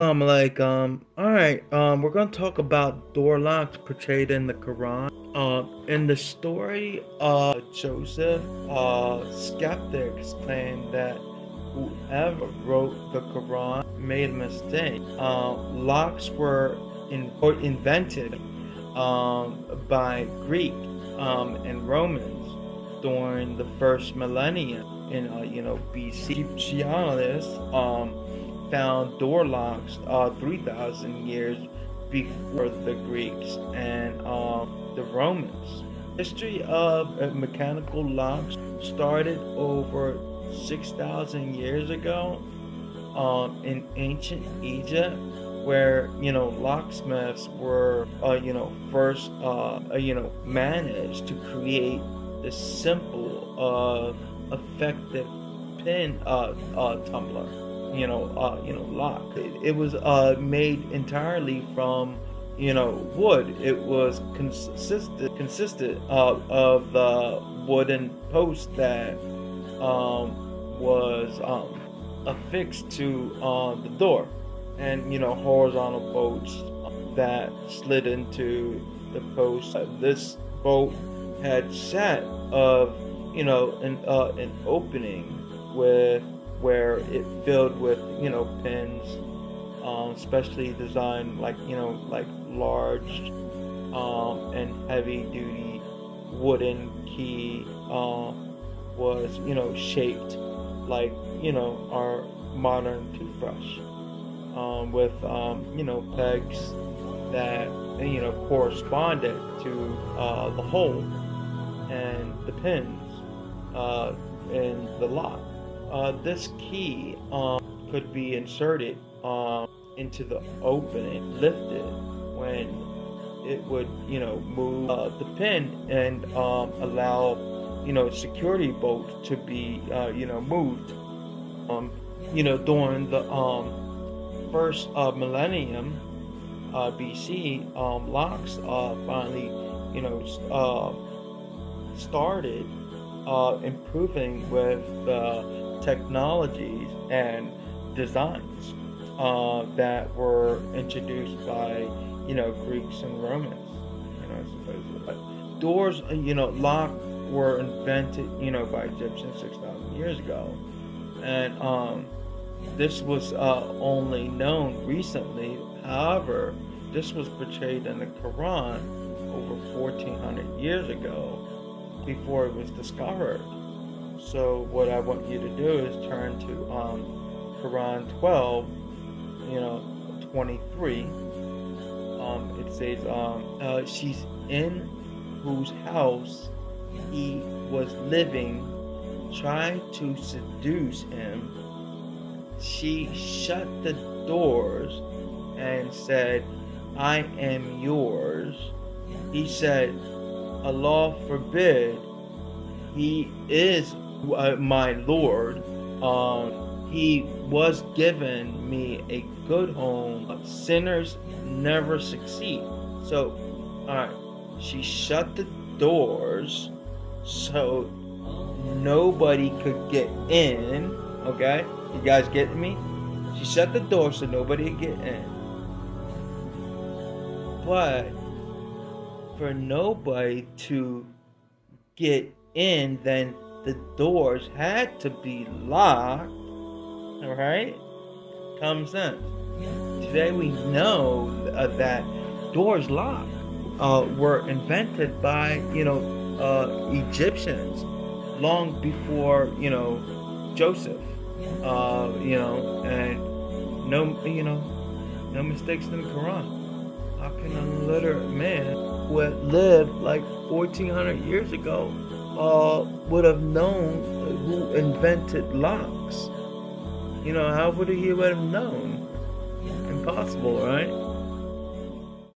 Um, like, um, alright, um, we're gonna talk about door locks portrayed in the Quran. Uh, in the story of Joseph, uh, skeptics claim that whoever wrote the Quran made a mistake. Uh, locks were in, invented um, by Greek um, and Romans during the first millennium in, uh, you know, BC. Egyptians, um, found door locks uh, 3,000 years before the Greeks and um, the Romans. History of uh, mechanical locks started over 6,000 years ago um, in ancient Egypt, where you know locksmiths were uh, you know first uh, uh you know managed to create the simple uh, effective pin uh, uh, tumbler you know, uh, you know, lock. It, it was uh, made entirely from, you know, wood. It was consisted consisted of, of the wooden post that um, was um, affixed to uh, the door, and you know, horizontal bolts that slid into the post. Uh, this bolt had set of, you know, an uh, an opening with where it filled with you know pins, um, especially designed like you know like large um, and heavy duty wooden key uh, was you know shaped like you know our modern toothbrush um, with um, you know pegs that you know corresponded to uh, the hole and the pins uh, in the lock uh, this key um, could be inserted um, into the opening, lifted when it would, you know, move uh, the pin and um, allow, you know, security bolt to be, uh, you know, moved. Um, you know, during the um, first uh, millennium uh, BC, um, locks uh, finally, you know, started improving with the technologies and designs uh, that were introduced by you know Greeks and Romans. You know, supposedly. Doors, uh, you know, lock were invented, you know, by Egyptians six thousand years ago, and um, this was uh, only known recently. However, this was portrayed in the Quran over 1400 years ago before it was discovered. So what I want you to do is turn to um, Quran 12, you know, 23. Um, it says, um, uh, she's in whose house he was living, tried to seduce him. She shut the doors and said, I am yours. He said, Allah forbid, he is uh, my Lord, um, He was given me a good home. Sinners never succeed. So, alright, she shut the doors so nobody could get in. Okay, you guys getting me? She shut the door so nobody could get in. But for nobody to get in, then the doors had to be locked. Alright? Common sense. Today we know uh, that doors locked uh, were invented by, you know, uh, Egyptians long before, you know, Joseph. Uh, you know, and no, you know, no mistakes in the Quran. How can a literate man who had lived like 1400 years ago uh, would have known who invented locks. You know, how would he would have known? Impossible, right?